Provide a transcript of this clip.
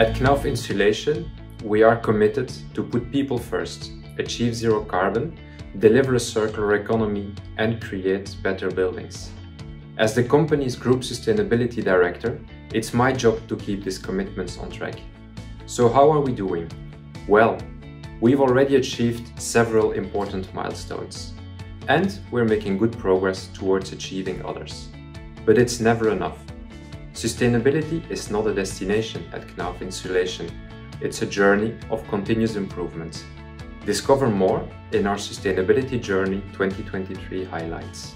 At Knauf Insulation, we are committed to put people first, achieve zero carbon, deliver a circular economy, and create better buildings. As the company's group sustainability director, it's my job to keep these commitments on track. So how are we doing? Well, we've already achieved several important milestones. And we're making good progress towards achieving others. But it's never enough. Sustainability is not a destination at Knauf Insulation. It's a journey of continuous improvements. Discover more in our Sustainability Journey 2023 highlights.